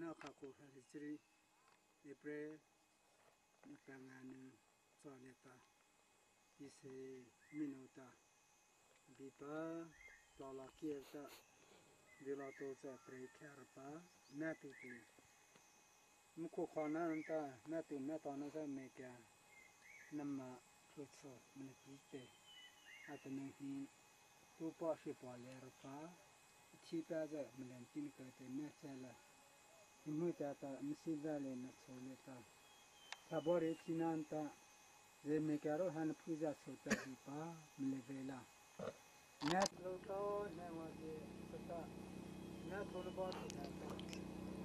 na kha ko kha ri chiri e pre ni pa nga ni cho le ta i se mi no ta bi pa to la ki e ta de la to cha pre kha ra pa na ti ti mu ko kha na ta na tu na ta na sa me kya nam ma ko cho mi ni ti te a ta no hi tu pa shi pa le ra pa chi pa za mi len tin ka te na cha la umutata msidhale na soleta sabore chinanta zemekaro han puja sota dipa mlevela nat loto newa se sota nat bolbo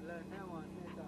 la newa neta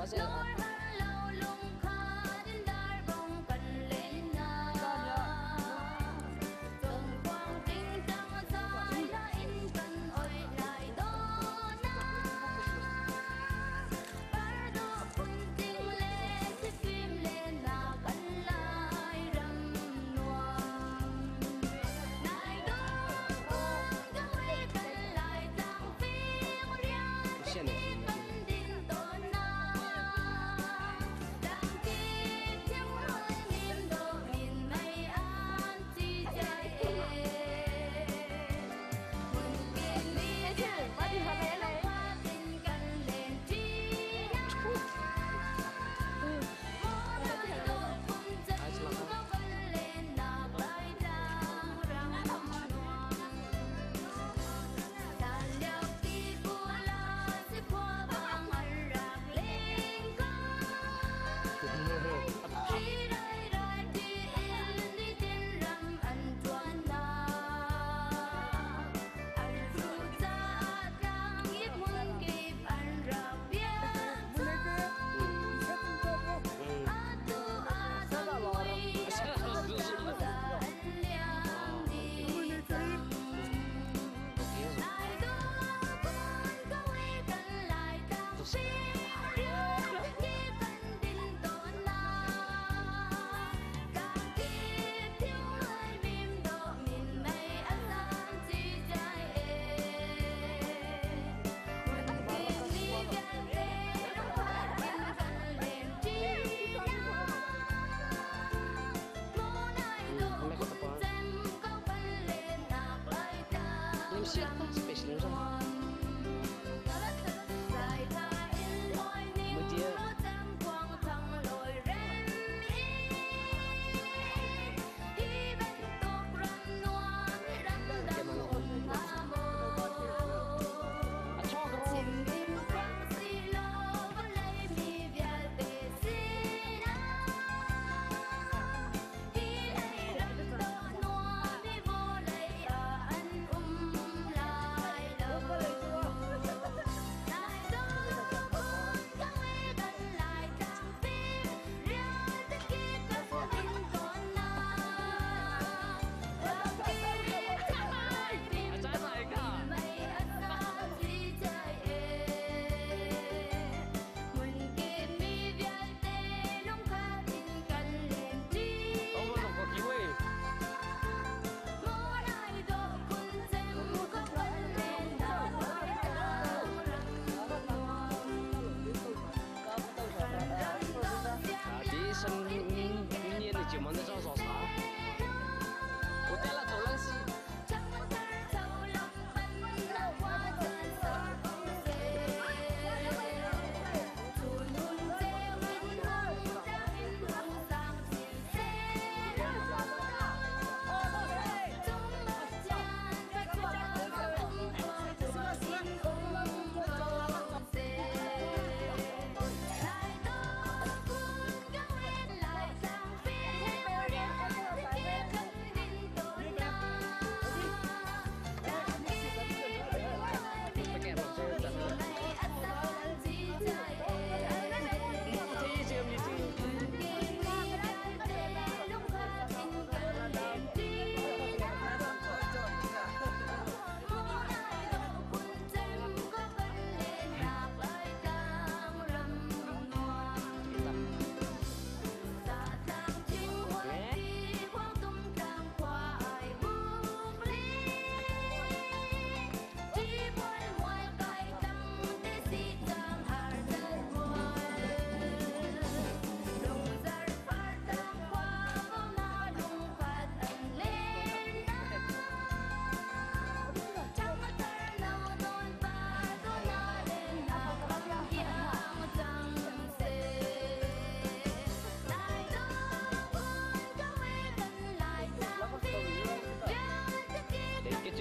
我谢是被谁留着？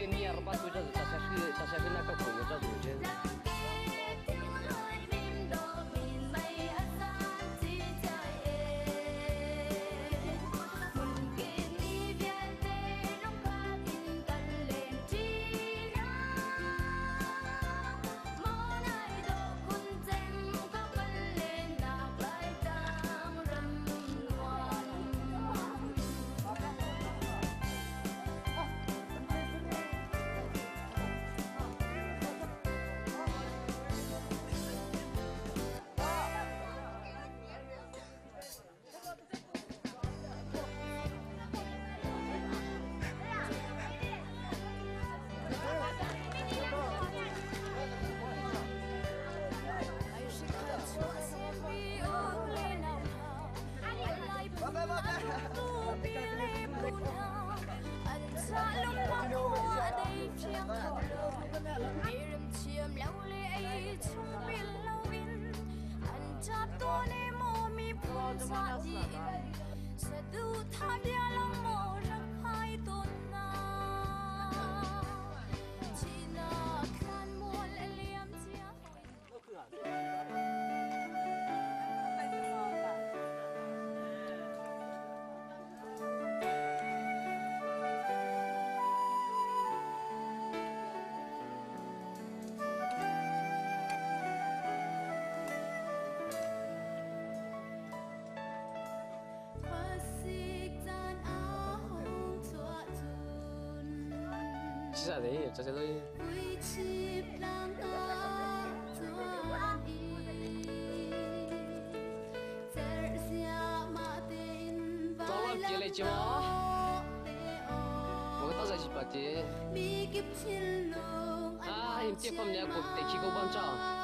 mierda tuya te estás haciendo, estás haciendo 해야 돼. 여자 세상에. طلبت يا الجماعة وقتها جبتي 아 힘 찌검 내고 떼키고 밤자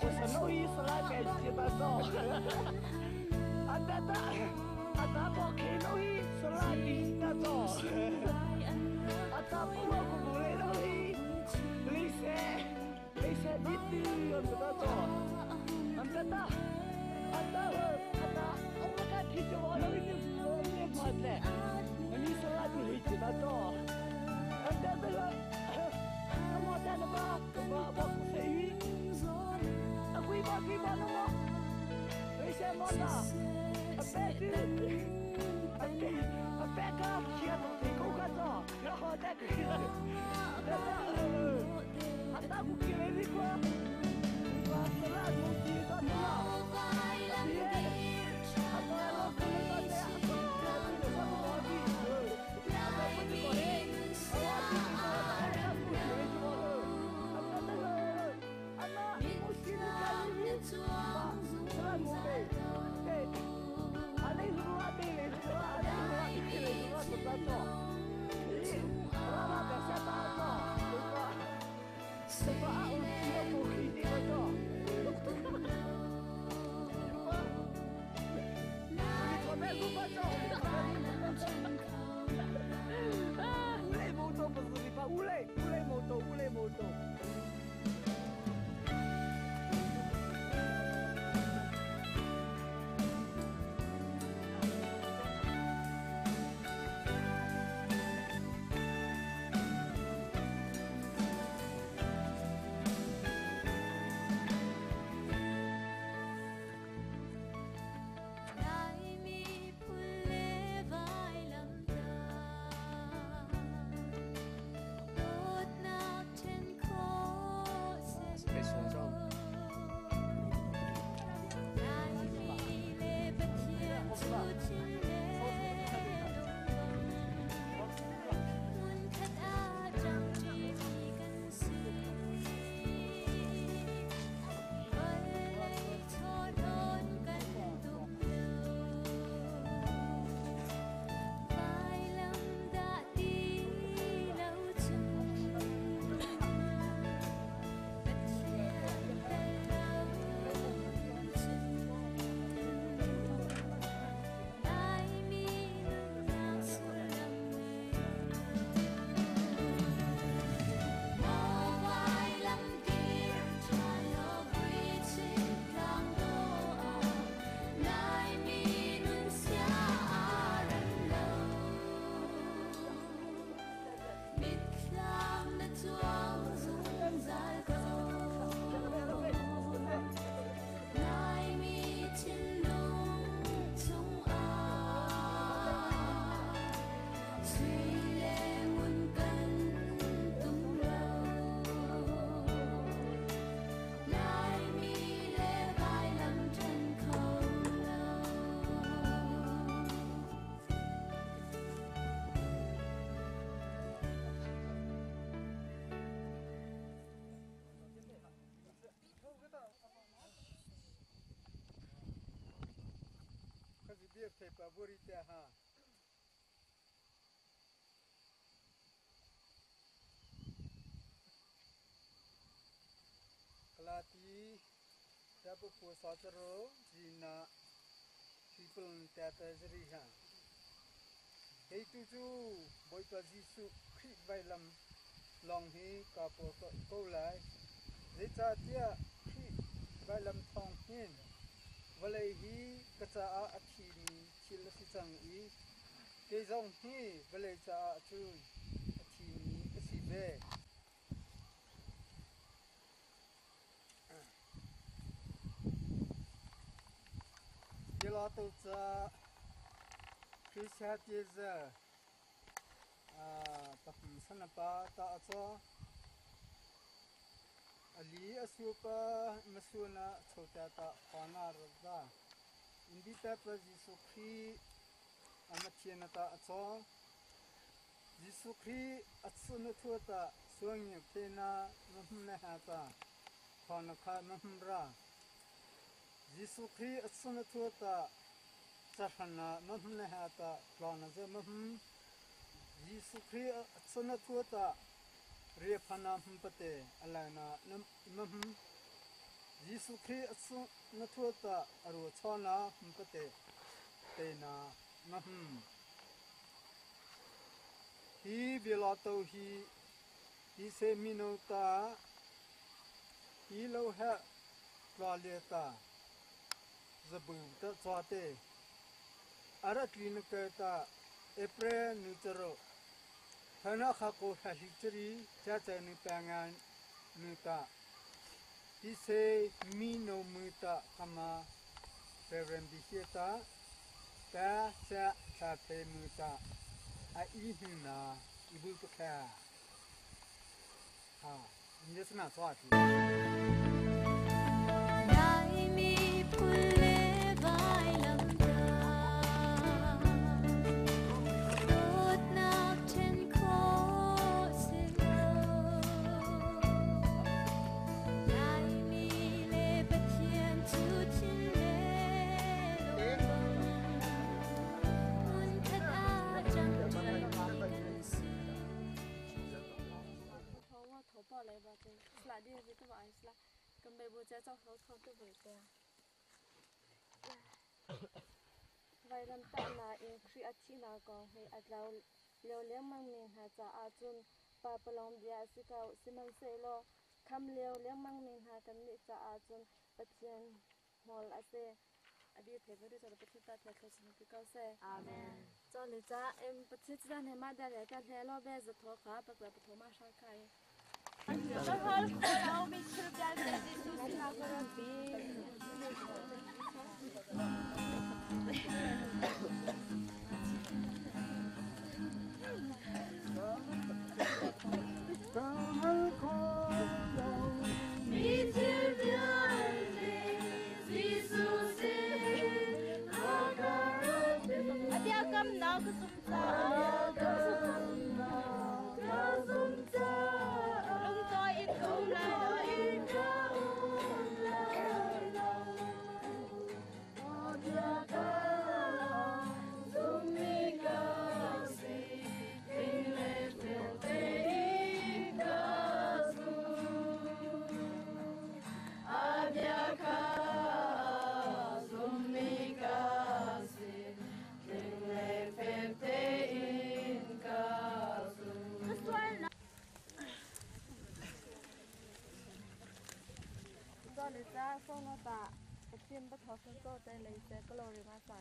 pues તે ha, ત્યાં હા klati dapu po satro jina people tata jri ha. Hei tu chu boi pa jisu khri vai lam long hi ka po ko ko lai le cha tia khri vai lam thong hin vậy hi cái cha a thì chỉ là sự chẳng ý cái dòng hi vậy cha chú thì cái gì về giờ là tôi cha khi xe chơi giờ à tập sân ba ta cho ali asupa masuna chota ta khana rda indi ta pa jisu khri amachena ta acho jisu khri atsuna thota suangye pena namna ha ta khana kha namra jisu khri atsuna thota chahana namna ha ta khana ze mam jisu khri atsuna thota เรียกพนามปเตอะไรนะนั่นมันยิสุคริสต์นั่นทั่วตาอรุชอนะปเตเตนะมันฮีเวลาตัวฮีฮีเซมิโนตาฮีโลหะกลาเลตาจะบูตะจวเตอารัตลินเกตาเอเปรนุจโร Hana kaku hajitri jata nupangan muta. Dice mino muta kama peren bisieta. Ta sa tape muta. A ihi na ibu pekaya. Ha, ini senaswa Naimi pun sẽ cho hậu thôn tôi về qua vậy làm ta là em khi ở chi nào còn hay ở lâu lâu lâu mang mình hà cho ở chun bà bà lòng địa sĩ cao sĩ mang xe lo khăm lâu lâu mang mình hà cần đi cho ở chun bất chân hồ là xe đi thế với đi cho chết ta thế thế xin cái câu xe amen. Cho lý cha em bất chết ra này mà đây là ta thế lo bây giờ thua khá bất là bất thua mà sáng khai. Até a caminhada, tu ลยจ้าส้มนตาเตรียมปะทอส้มโตใจเลยเจ๊ก็โรยมาใส่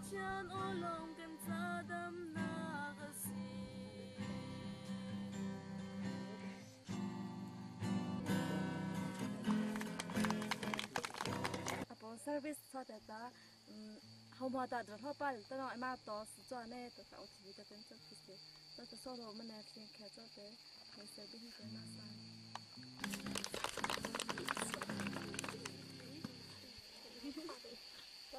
Ocean olong sadam na kasi Apo service sa teta hau ma ta mm, dron hopal ta no ma to su cho ne to ka uchi ta ten cho kiste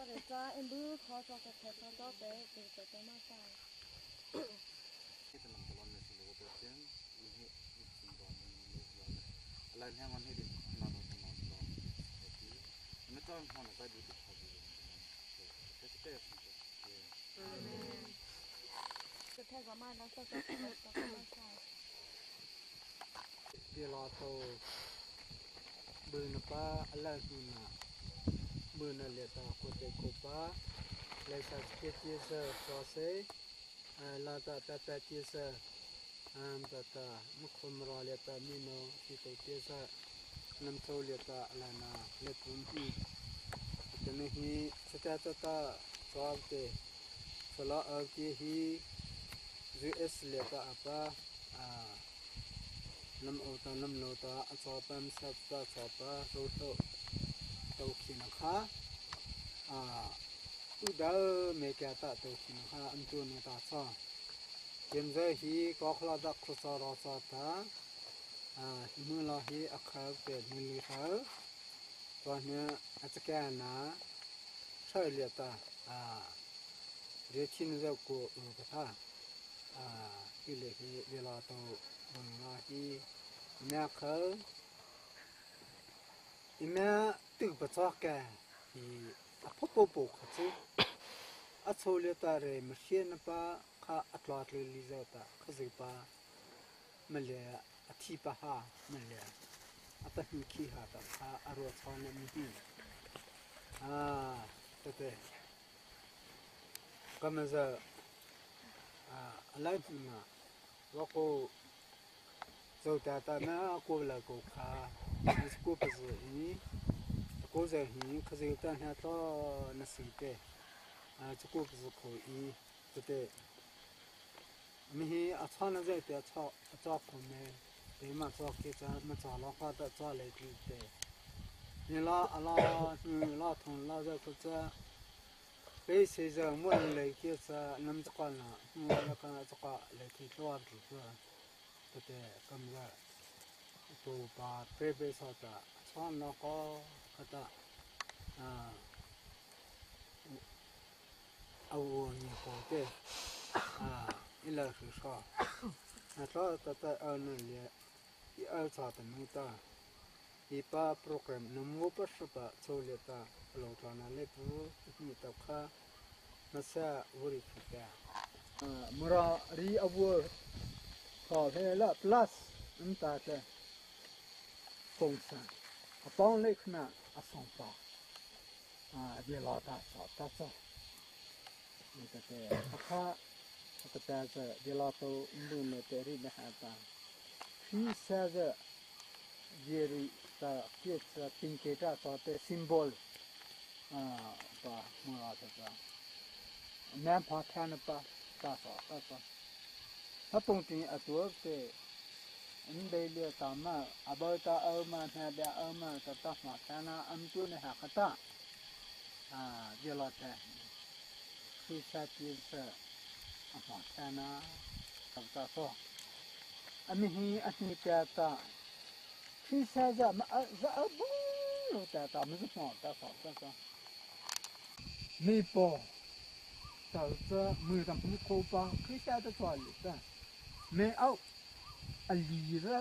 cho để cho em bước khó cho cái thẻ cho cho te từ từ tới ma sa lan hang on hedi na no được no me to hon ta di di ha di te te cái thẻ của ma nó cho cho cái cái ma sa cái la to bu na pa ala hu na bu na le ta ko te ko pa le sa ke ti sa so se la ta ta ta ti sa am ta ta. Mu khum ra le ta mi no ti to ti sa nam thâu liệt ta là na lệ pum đi, cho nên hi sẽ ta ta ta cho te cho lo ở kia hi es liệt ta apa à nam ô ta nam lô ta cho pam sắp ta cho pa rô thô tàu khi nó khá à u mẹ kia ta tàu khi nó khá ăn chuột nó ta cho hiện giờ hi có khla đặc khu ta. À mưa lo hi ác khá về mưa lì khá cái na sợi liệt ta. À để chín rau của ở ta. À cái lệ hi về lo tàu bằng lo hi mẹ khá 임야 뜨고 저게 이 아포포포 같이 아초레타레 머시나파 카 아틀라틀 리자타 그즈파 말레 아티파하 말레 아타히키하타 카 아로차나 미히 아 그때 가면서 아 알라이트마 와고 zo ta ta na ko la ko kha is ko pa zo hi ko zo hi ka zo ta na to na si te a chu ko zo ko i te te mi hi a cha na zai te a cha a cha ko me te, ma cha ke cha ma cha la kha ta cha le ti te. Ni la ala ni la thon la za ko cha bây giờ muốn lấy kia sa năm chục con là mua là con chục con lấy kia cho ăn được rồi 그때 검가 또바 베베서다 처음 넣고 갔다 아 아우니 보게 아 일러서 나서 따따 어는리 이 알사다 미다 이빠 프로그램 너무 빠르다 졸렸다 로타나 레부 미타카 나사 우리 그때 아 뭐라 리 아워 ต่อเทละ plus น้ำตาจะคงสันอป้องเล็กนะอสองต่ออ่าเดี๋ยวรอตาสอบตาสอบมันจะเป็นถ้าถ้าจะจะเดี๋ยวรอตัวมือเมตรีนะฮะตาพี่เสจะเยริตาเกียรติปิงเกตาต่อเต symbol. อ่าป่ะมึงรอตาแม่พอแค่นั้นป่ะตาสอบตาสอบ ma na da ơ ma ta ta ma ta na am tu ne hakata ka ta à je la ta khi sa ti sa a ma ta na ta ta so a mi hi a ni ta ta khi sa za ma a za a bu lo ta ta mi so ta so ta so mi po ta za mu ta mu ko pa khi sa ta so li ta mẹ au à li ra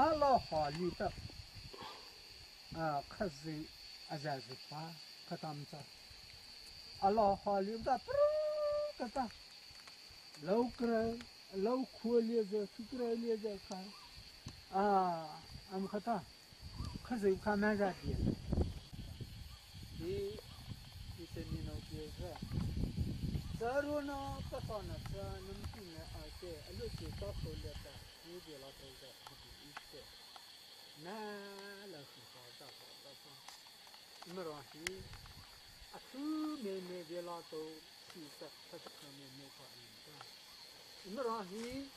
a lo ha li ta a kha zi a za zi pa ka tam cha a lo ha li ta pru ka ta lâu kra lo khu li za su kra li za ka à, am kha ta kha gì, ka mẹ ra đi, ni ni se ni no kia ra. Daruna pasana cha namki na ate alu che ta khole ta ni de la ta ja iste. Na la su ta ta ta ta mero hi atu me me de la to si ta ta ta me me pa ni ta. Mero hi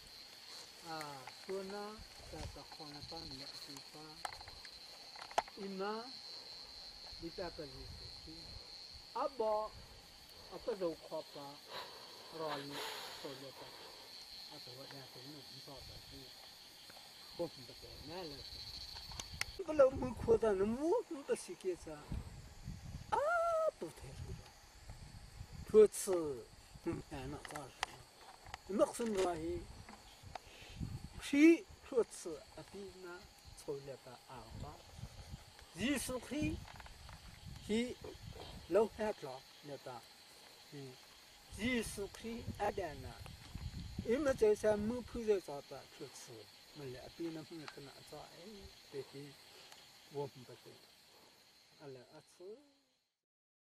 a sona ta ta khona pa me si pa. Ima di ta ta ni si abo apa zo khop la roi ni so le ta a to wa ya ni ni so ta ni ko sim ta na le bu lo mu kho da nu mu mu ta si ke sa a to te ru ba tu ci na na ta shi na xun ra hi shi tu ci a pi na so le ta a ba ji su khi hi lo ha ta ne ta Giêsu Christ adana ima je sa mu phu je sa ta chu chu ma le api na mu ta na cha ai te hi wo hm te ala a chu